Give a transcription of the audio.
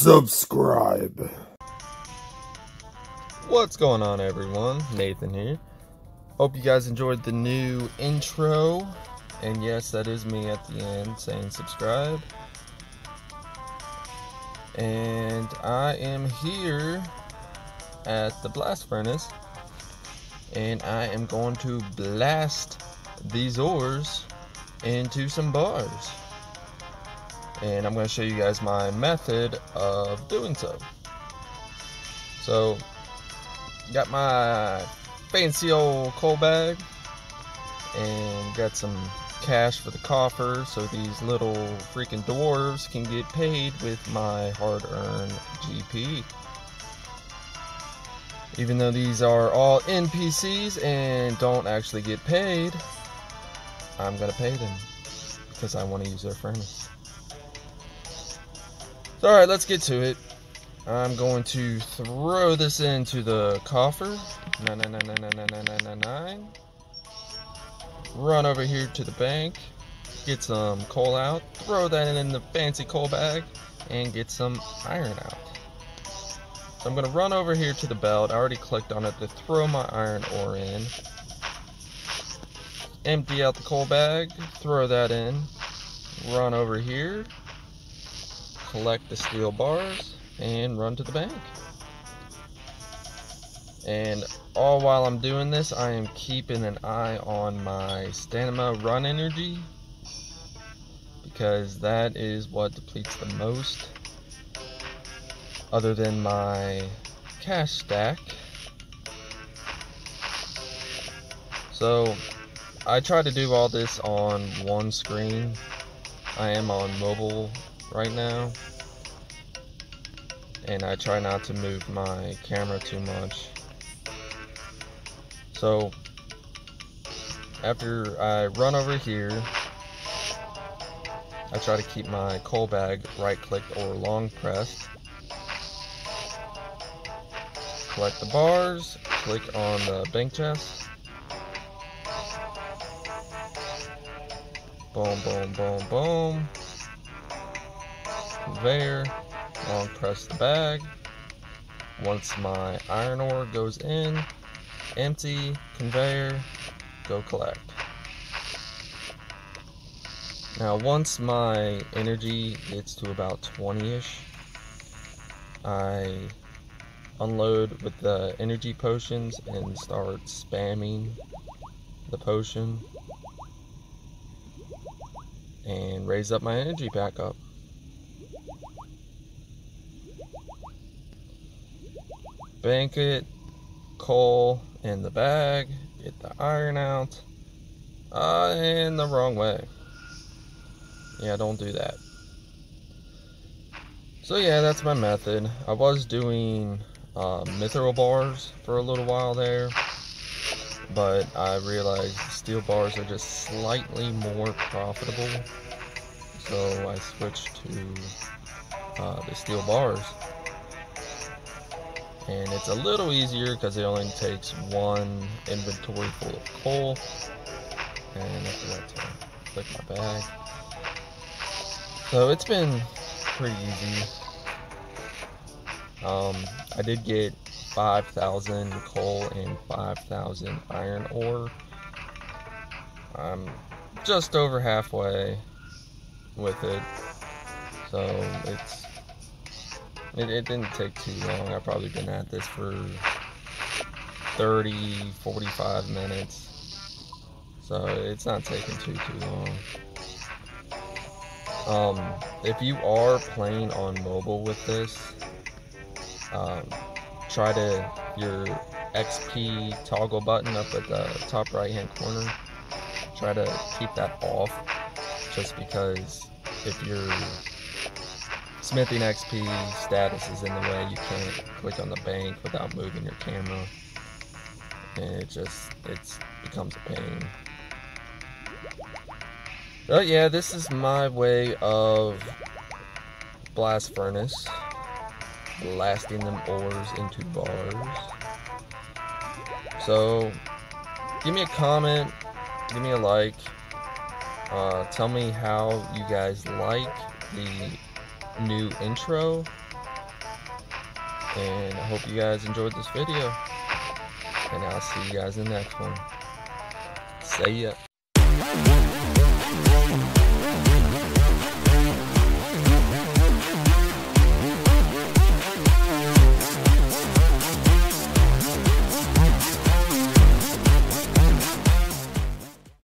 subscribe. What's going on, everyone? Nathan here. Hope you guys enjoyed the new intro. And yes, that is me at the end saying subscribe. And I am here at the blast furnace. And I am going to blast these ores into some bars. And I'm going to show you guys my method of doing so. So, got my fancy old coal bag and got some cash for the coffer so these little freaking dwarves can get paid with my hard-earned GP. Even though these are all NPCs and don't actually get paid, I'm gonna pay them because I want to use their furnace. So, alright, let's get to it. I'm going to throw this into the coffer. Nine, nine, nine, nine, nine, nine, nine, nine, nine. Run over here to the bank. Get some coal out. Throw that in the fancy coal bag. And get some iron out. So I'm going to run over here to the belt. I already clicked on it to throw my iron ore in. Empty out the coal bag. Throw that in. Run over here. Collect the steel bars and run to the bank. And all while I'm doing this, I am keeping an eye on my stamina run energy because that is what depletes the most other than my cash stack. So I try to do all this on one screen. I am on mobile right now and I try not to move my camera too much. So after I run over here, I try to keep my coal bag right clicked or long pressed. Collect the bars, click on the bank chest. Boom, boom, boom, boom. Conveyor long press the bag. Once my iron ore goes in, empty, conveyor, go collect. Now once my energy gets to about 20-ish, I unload with the energy potions and start spamming the potion and raise up my energy back up. Bank it, coal in the bag, get the iron out, uh, in the wrong way. Yeah, don't do that. So yeah, that's my method. I was doing uh, mithril bars for a little while there, but I realized steel bars are just slightly more profitable, so I switched to uh, the steel bars and it's a little easier because it only takes one inventory full of coal. And I forgot to click my bag. So it's been pretty easy. Um, I did get 5,000 coal and 5,000 iron ore. I'm just over halfway with it. So it's it, it didn't take too long. I've probably been at this for 30, 45 minutes. So it's not taking too, too long. Um, if you are playing on mobile with this, um, try to your XP toggle button up at the top right hand corner. Try to keep that off just because if you're Smithing XP status is in the way. You can't click on the bank without moving your camera. And it just, it becomes a pain. But yeah, this is my way of blast furnace. Blasting them ores into bars. So, give me a comment, give me a like. Uh, tell me how you guys like the new intro. And I hope you guys enjoyed this video. And I'll see you guys in the next one. See ya.